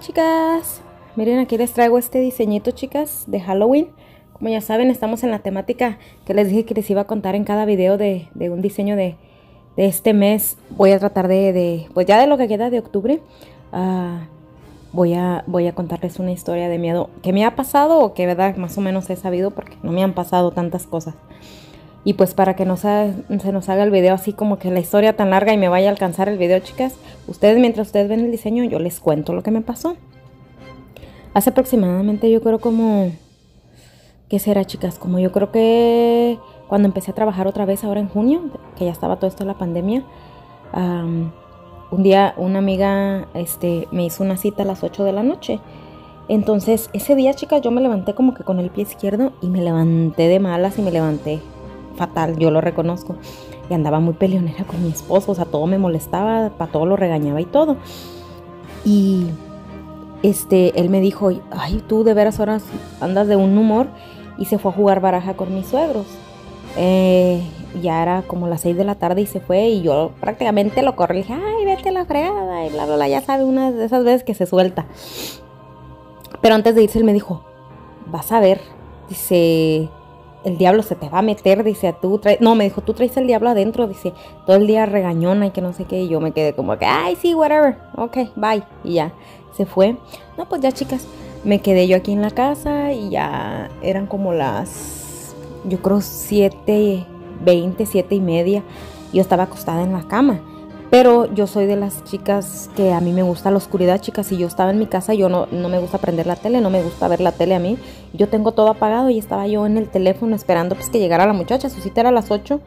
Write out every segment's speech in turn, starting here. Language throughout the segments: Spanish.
Chicas, miren aquí les traigo este diseñito chicas de Halloween. Como ya saben estamos en la temática que les dije que les iba a contar en cada video de, un diseño de, este mes. Voy a tratar de, pues ya de lo que queda de octubre, ah, voy, a, voy a contarles una historia de miedo que me ha pasado o que verdad más o menos he sabido porque no me han pasado tantas cosas. Y pues para que no se, nos haga el video así como que la historia tan larga y me vaya a alcanzar el video, chicas, ustedes mientras ustedes ven el diseño, yo les cuento lo que me pasó. Hace aproximadamente yo creo como... ¿Qué será, chicas? Como yo creo que cuando empecé a trabajar otra vez ahora en junio, que ya estaba todo esto de la pandemia, un día una amiga este, me hizo una cita a las 8 de la noche. Entonces ese día, chicas, yo me levanté como que con el pie izquierdo y me levanté de malas y me levanté fatal, yo lo reconozco. Y andaba muy peleonera con mi esposo, o sea, todo me molestaba, para todo lo regañaba y todo. Y este, él me dijo, ay, tú de veras ahora andas de un humor. Y se fue a jugar baraja con mis suegros. Eh, ya era como las 6 de la tarde y se fue y yo prácticamente lo corrí. Le dije, ay, vete a la fregada y bla, bla. Ya sabe, una de esas veces que se suelta. Pero antes de irse él me dijo, vas a ver, dice, el diablo se te va a meter, dice, tú traes, no, me dijo, tú traes el diablo adentro, dice, todo el día regañona y que no sé qué, y yo me quedé como que, ay, sí, whatever, ok, bye, y ya, se fue. No, pues ya, chicas, me quedé yo aquí en la casa y ya eran como las, yo creo, siete, veinte, siete y media, yo estaba acostada en la cama. Pero yo soy de las chicas que a mí me gusta la oscuridad, chicas. Si yo estaba en mi casa, yo no, no me gusta prender la tele, no me gusta ver la tele a mí. Yo tengo todo apagado y estaba yo en el teléfono esperando pues que llegara la muchacha. Su cita era a las 8.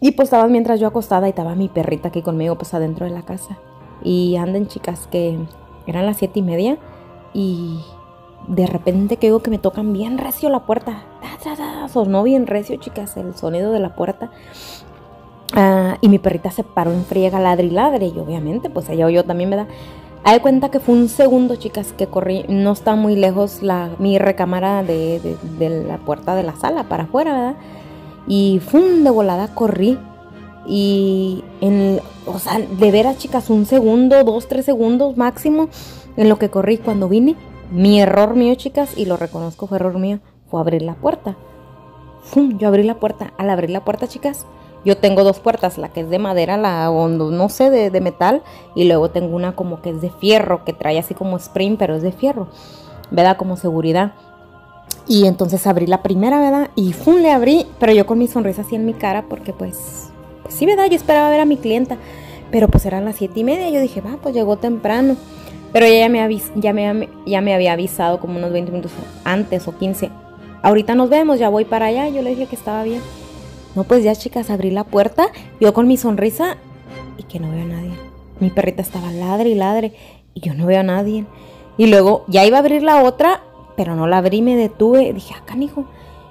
Y pues estaba mientras yo acostada y estaba mi perrita aquí conmigo pues adentro de la casa. Y anden chicas que eran las siete y media y de repente que que me tocan bien recio la puerta. Sonó bien recio chicas el sonido de la puerta. Ah, y mi perrita se paró en friega, ladre y ladre. Y obviamente, pues ella oyó también, me da. Hay cuenta que fue un segundo, chicas, que corrí. No está muy lejos la, mi recámara de, la puerta de la sala para afuera, ¿verdad? Y fue de volada, corrí. Y en, o sea, de veras, chicas, un segundo, dos, tres segundos máximo en lo que corrí. Cuando vine, mi error mío, chicas, y lo reconozco, fue error mío, fue abrir la puerta. ¡Fum! Yo abrí la puerta. Al abrir la puerta, chicas, yo tengo dos puertas, la que es de madera, la hondo, no sé, de, metal, y luego tengo una como que es de fierro, que trae así como spring, pero es de fierro, ¿verdad? Como seguridad. Y entonces abrí la primera, ¿verdad? Y ¡fum! le abrí, pero yo con mi sonrisa así en mi cara, porque pues, pues sí, ¿verdad? Yo esperaba ver a mi clienta, pero pues eran las siete y media, yo dije, va, pues llegó temprano. Pero ella me, ya, me, ya me había avisado como unos 20 minutos antes o 15. Ahorita nos vemos, ya voy para allá. Yo le dije que estaba bien. No, pues ya chicas, abrí la puerta, yo con mi sonrisa y que no veo a nadie. Mi perrita estaba ladre y ladre y yo no veo a nadie. Y luego ya iba a abrir la otra, pero no la abrí, me detuve. Dije, acá, ah, hijo.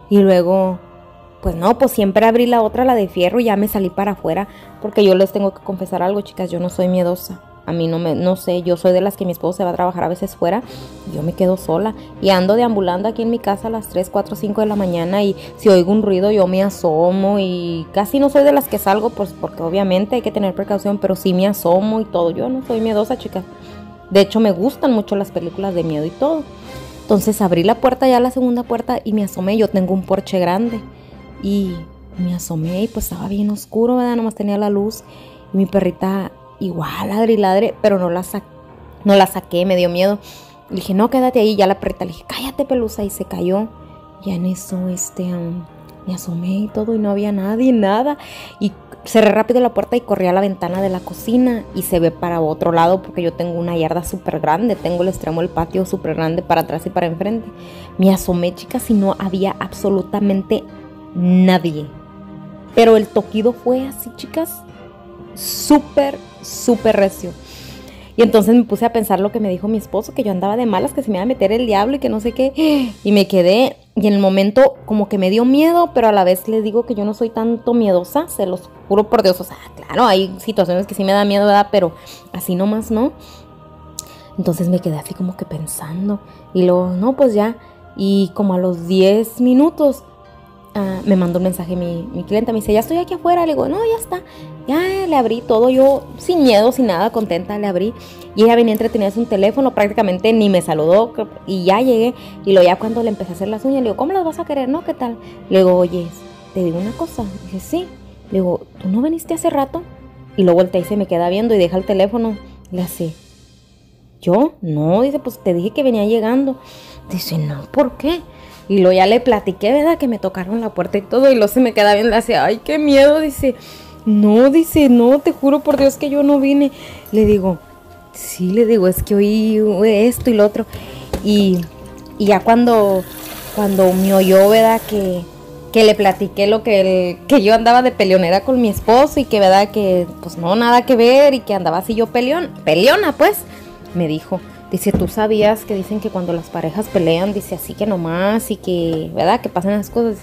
Y luego, pues no, pues siempre abrí la otra, la de fierro, y ya me salí para afuera. Porque yo les tengo que confesar algo, chicas, yo no soy miedosa. A mí no me, no sé, yo soy de las que mi esposo se va a trabajar a veces fuera, yo me quedo sola y ando deambulando aquí en mi casa a las 3, 4, 5 de la mañana y si oigo un ruido yo me asomo y casi no soy de las que salgo pues porque obviamente hay que tener precaución, pero sí me asomo y todo. Yo no soy miedosa, chicas. De hecho me gustan mucho las películas de miedo y todo. Entonces abrí la puerta ya la segunda puerta y me asomé, yo tengo un porche grande y me asomé y pues estaba bien oscuro, ¿verdad? Nomás tenía la luz y mi perrita igual ladre ladre, pero no la, no la saqué, me dio miedo. Le dije, no, quédate ahí. Ya la perrita le dije, cállate, pelusa. Y se cayó. Ya en eso, este, me asomé y todo y no había nadie, nada. Y cerré rápido la puerta y corrí a la ventana de la cocina y se ve para otro lado porque yo tengo una yarda súper grande. Tengo el extremo del patio súper grande para atrás y para enfrente. Me asomé, chicas, y no había absolutamente nadie. Pero el toquido fue así, chicas, súper, súper recio. Y entonces me puse a pensar lo que me dijo mi esposo, que yo andaba de malas, que se me iba a meter el diablo y que no sé qué. Y me quedé, y en el momento como que me dio miedo, pero a la vez les digo que yo no soy tanto miedosa, se los juro por Dios. O sea, claro, hay situaciones que sí me da miedo, ¿verdad? Pero así nomás no. Entonces me quedé así como que pensando. Y luego, no, pues ya. Y como a los 10 minutos ah, me mandó un mensaje mi, mi cliente, me dice, ya estoy aquí afuera, le digo, no, ya está, ya le abrí todo, yo sin miedo, sin nada, contenta, le abrí, y ella venía entretenida en un teléfono, prácticamente ni me saludó, y ya llegué, y luego ya cuando le empecé a hacer las uñas, le digo, ¿cómo las vas a querer, no? ¿Qué tal? Le digo, oye, te digo una cosa, dice, sí, le digo, ¿tú no viniste hace rato? Y luego voltea y se me queda viendo y deja el teléfono, le hace, ¿yo? No, dice, pues te dije que venía llegando, dice, no, ¿por qué? Y luego ya le platiqué, ¿verdad? Que me tocaron la puerta y todo. Y luego se me queda le hace, ay, qué miedo. Dice, no, dice, no, te juro por Dios que yo no vine. Le digo, sí, le digo, es que oí esto y lo otro. Y, ya cuando, cuando me oyó, ¿verdad? Que, que le platiqué lo que, que yo andaba de peleonera con mi esposo y que, ¿verdad? Que pues no, nada que ver y que andaba así yo peleón, peleona, pues, me dijo Dice, tú sabías que dicen que cuando las parejas pelean, dice así que nomás y que, ¿verdad? Que pasan las cosas.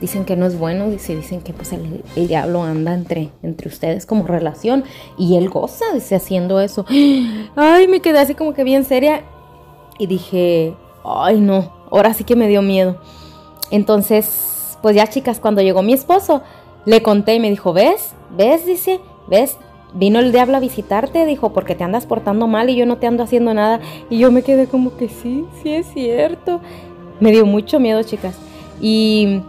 dicen que no es bueno, dice, dicen que pues el, diablo anda entre, entre ustedes como relación y él goza, dice, haciendo eso. Ay, me quedé así como que bien seria y dije, ay no, ahora sí que me dio miedo. Entonces, pues ya chicas, cuando llegó mi esposo, le conté y me dijo, ¿ves? ¿Ves? Dice, ¿ves? Vino el diablo a visitarte, dijo, porque te andas portando mal y yo no te ando haciendo nada. Y yo me quedé como que sí, sí es cierto. Me dio mucho miedo, chicas. Y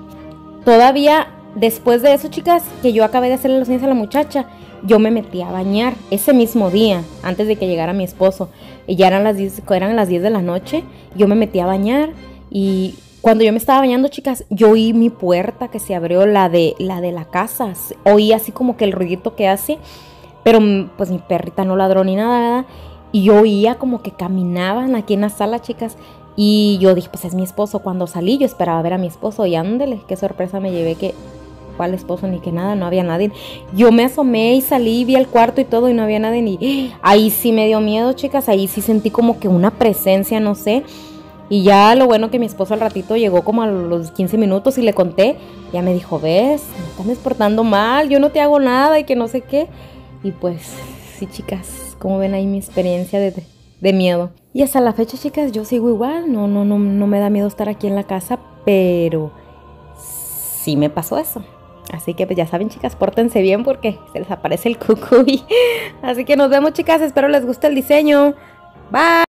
todavía después de eso, chicas, que yo acabé de hacerle los niños a la muchacha, yo me metí a bañar ese mismo día, antes de que llegara mi esposo. Y ya eran las 10, eran las 10 de la noche. Yo me metí a bañar y cuando yo me estaba bañando, chicas, yo oí mi puerta que se abrió, la de la, de la casa. Oí así como que el ruidito que hace. Pero mm, pues mi perrita no ladró ni nada. Y yo oía como que caminaban aquí en la sala, chicas. Y yo dije, pues es mi esposo. Cuando salí, yo esperaba ver a mi esposo. Y ándele, qué sorpresa me llevé que cuál esposo ni que nada, no había nadie. Yo me asomé y salí, vi el cuarto y todo y no había nadie. Ni ahí sí me dio miedo, chicas. Ahí sí sentí como que una presencia, no sé. Y ya lo bueno que mi esposo al ratito llegó como a los 15 minutos y le conté. Ya me dijo, ves, me están exportando mal, yo no te hago nada y que no sé qué. Y pues, sí, chicas, como ven ahí mi experiencia de, de miedo. Y hasta la fecha, chicas, yo sigo igual. No, no, no, no me da miedo estar aquí en la casa, pero sí me pasó eso. Así que pues ya saben, chicas, pórtense bien porque se les aparece el cucuy. Así que nos vemos, chicas. Espero les guste el diseño. Bye.